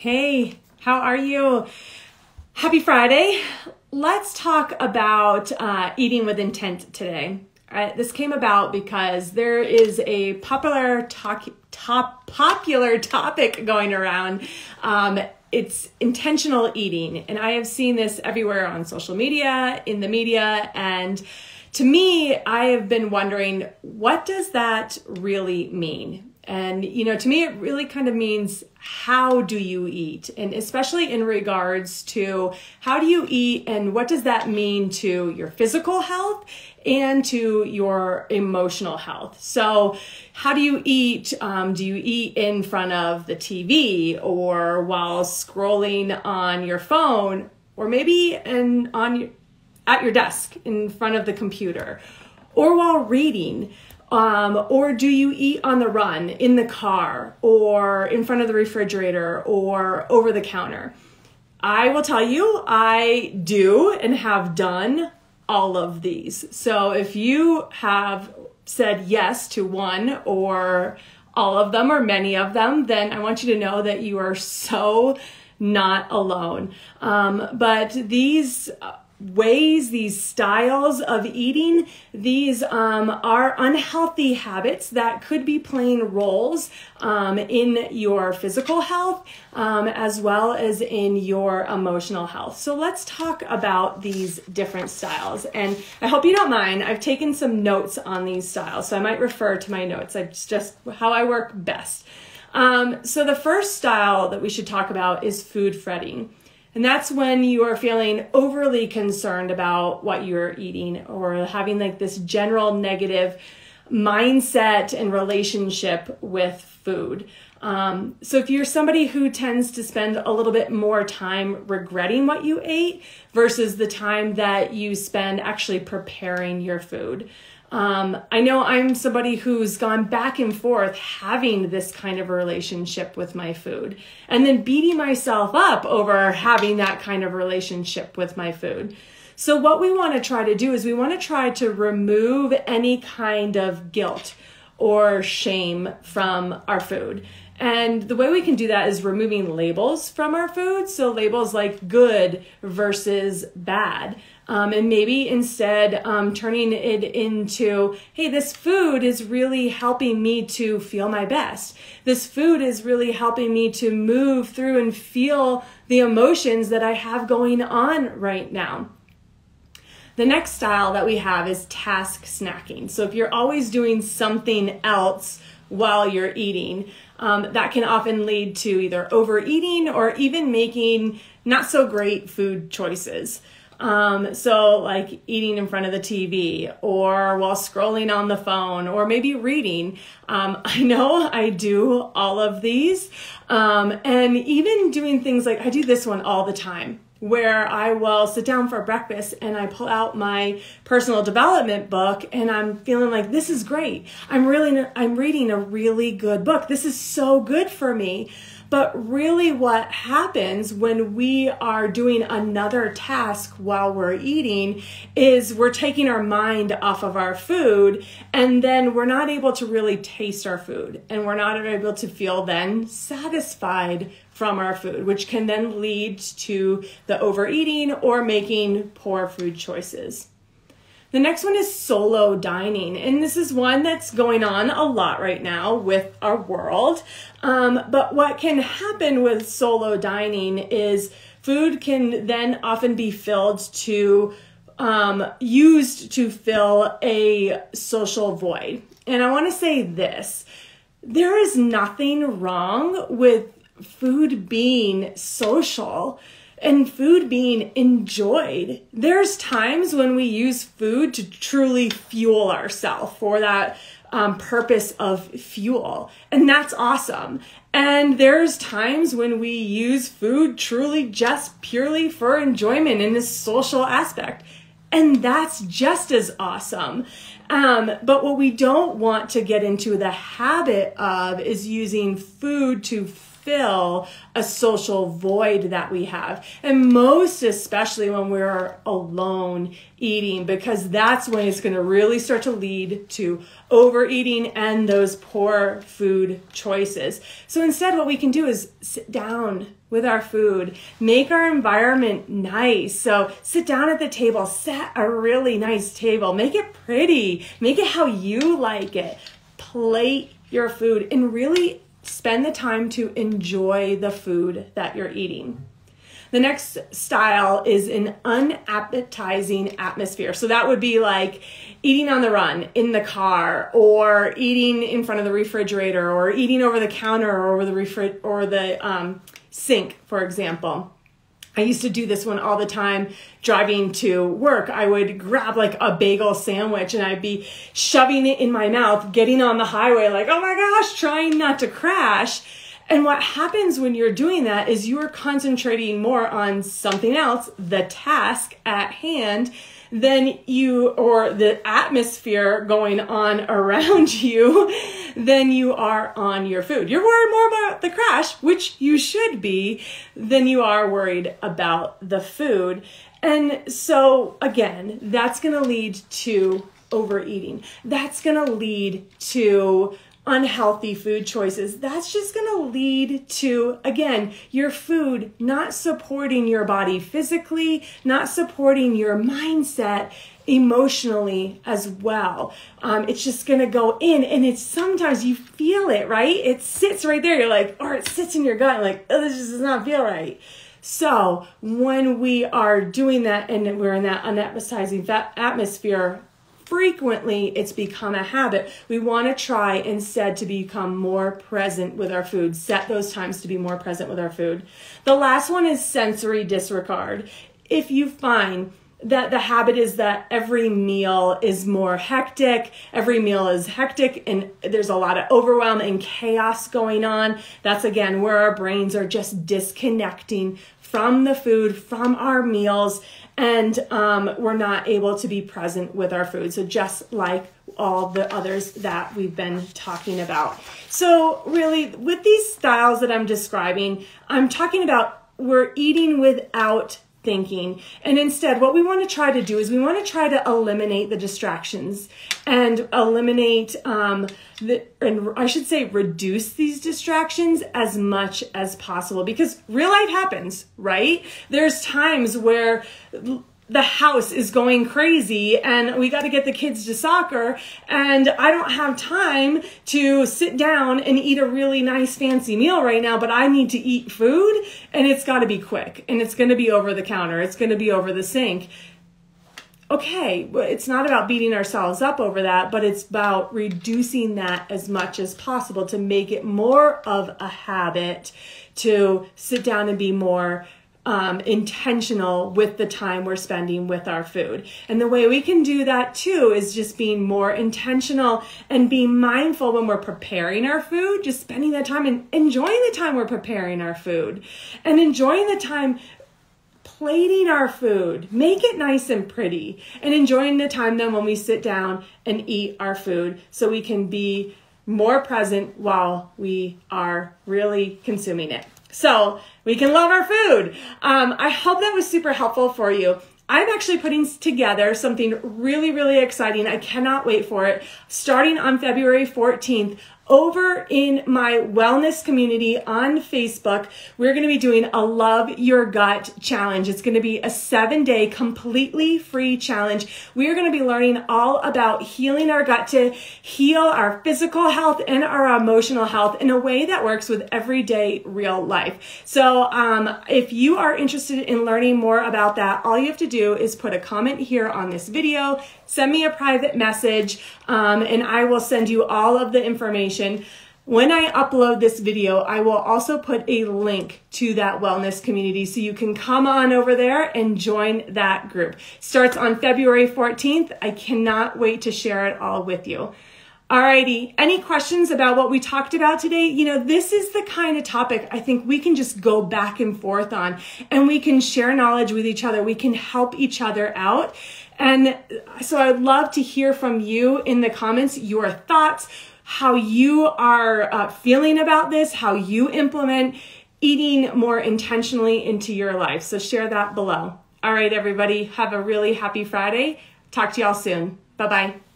Hey, how are you? Happy Friday. Let's talk about uh, eating with intent today. Uh, this came about because there is a popular talk, top popular topic going around. Um, it's intentional eating, and I have seen this everywhere on social media, in the media, and to me, I have been wondering what does that really mean? And, you know, to me, it really kind of means how do you eat? And especially in regards to how do you eat and what does that mean to your physical health and to your emotional health? So, how do you eat? Um, do you eat in front of the TV or while scrolling on your phone or maybe in, on, at your desk in front of the computer or while reading? Um, or do you eat on the run in the car or in front of the refrigerator or over the counter? I will tell you, I do and have done all of these. So if you have said yes to one or all of them or many of them, then I want you to know that you are so not alone. Um, but these ways, these styles of eating, these um, are unhealthy habits that could be playing roles um, in your physical health um, as well as in your emotional health. So let's talk about these different styles. And I hope you don't mind. I've taken some notes on these styles, so I might refer to my notes. It's just how I work best. Um, so the first style that we should talk about is food fretting. And that's when you are feeling overly concerned about what you're eating or having like this general negative mindset and relationship with food. Um, so if you're somebody who tends to spend a little bit more time regretting what you ate versus the time that you spend actually preparing your food, um, I know I'm somebody who's gone back and forth having this kind of relationship with my food and then beating myself up over having that kind of relationship with my food. So, what we want to try to do is we want to try to remove any kind of guilt or shame from our food. And the way we can do that is removing labels from our food. So, labels like good versus bad. Um, and maybe instead um, turning it into, hey, this food is really helping me to feel my best. This food is really helping me to move through and feel the emotions that I have going on right now. The next style that we have is task snacking. So if you're always doing something else while you're eating, um, that can often lead to either overeating or even making not so great food choices. Um, so like eating in front of the TV or while scrolling on the phone or maybe reading. Um, I know I do all of these. Um, and even doing things like I do this one all the time where I will sit down for breakfast and I pull out my personal development book and I'm feeling like this is great. I'm really I'm reading a really good book. This is so good for me. But really, what happens when we are doing another task while we're eating is we're taking our mind off of our food and then we're not able to really taste our food and we're not able to feel then satisfied from our food, which can then lead to the overeating or making poor food choices. The next one is solo dining, and this is one that's going on a lot right now with our world. Um, but what can happen with solo dining is food can then often be filled to um, used to fill a social void. And I want to say this there is nothing wrong with food being social and food being enjoyed. There's times when we use food to truly fuel ourselves for that um, purpose of fuel, and that's awesome. And there's times when we use food truly just purely for enjoyment in this social aspect, and that's just as awesome. Um, but what we don't want to get into the habit of is using food to fill a social void that we have. And most especially when we're alone eating, because that's when it's going to really start to lead to overeating and those poor food choices. So instead, what we can do is sit down with our food, make our environment nice. So sit down at the table, set a really nice table, make it pretty, make it how you like it, plate your food, and really spend the time to enjoy the food that you're eating. The next style is an unappetizing atmosphere. So that would be like eating on the run in the car or eating in front of the refrigerator or eating over the counter or over the refri- or the um, sink, for example. I used to do this one all the time driving to work. I would grab like a bagel sandwich and I'd be shoving it in my mouth, getting on the highway like, oh my gosh, trying not to crash. And what happens when you're doing that is you are concentrating more on something else, the task at hand, than you or the atmosphere going on around you than you are on your food. You're worried more about the crash, which you should be, than you are worried about the food. And so, again, that's going to lead to overeating. That's going to lead to unhealthy food choices, that's just going to lead to, again, your food not supporting your body physically, not supporting your mindset emotionally as well. Um, it's just going to go in, and it's sometimes you feel it, right? It sits right there. You're like, or it sits in your gut, like, oh, this just does not feel right. So when we are doing that and we're in that unappetizing atmosphere, frequently it's become a habit. We want to try instead to become more present with our food, set those times to be more present with our food. The last one is sensory disregard. If you find that the habit is that every meal is more hectic. Every meal is hectic and there's a lot of overwhelm and chaos going on. That's again where our brains are just disconnecting from the food, from our meals, and um, we're not able to be present with our food. So, just like all the others that we've been talking about. So, really, with these styles that I'm describing, I'm talking about we're eating without thinking. And instead, what we want to try to do is we want to try to eliminate the distractions and eliminate um, the, and I should say, reduce these distractions as much as possible because real life happens, right? There's times where the house is going crazy and we got to get the kids to soccer and I don't have time to sit down and eat a really nice fancy meal right now, but I need to eat food and it's got to be quick and it's going to be over the counter. It's going to be over the sink. Okay, it's not about beating ourselves up over that, but it's about reducing that as much as possible to make it more of a habit to sit down and be more um, intentional with the time we're spending with our food. And the way we can do that too is just being more intentional and being mindful when we're preparing our food, just spending the time and enjoying the time we're preparing our food. And enjoying the time plating our food, make it nice and pretty, and enjoying the time then when we sit down and eat our food so we can be more present while we are really consuming it so we can love our food. Um, I hope that was super helpful for you. I'm actually putting together something really, really exciting. I cannot wait for it. Starting on February 14th, over in my wellness community on Facebook, we're going to be doing a Love Your Gut challenge. It's going to be a seven day completely free challenge. We are going to be learning all about healing our gut to heal our physical health and our emotional health in a way that works with everyday real life. So, um, if you are interested in learning more about that, all you have to do is put a comment here on this video, send me a private message, um, and I will send you all of the information. When I upload this video, I will also put a link to that wellness community so you can come on over there and join that group. Starts on February 14th. I cannot wait to share it all with you. Alrighty, any questions about what we talked about today? You know, this is the kind of topic I think we can just go back and forth on and we can share knowledge with each other. We can help each other out. And so I would love to hear from you in the comments your thoughts, how you are uh, feeling about this, how you implement eating more intentionally into your life. So share that below. All right, everybody, have a really happy Friday. Talk to y'all soon. Bye bye.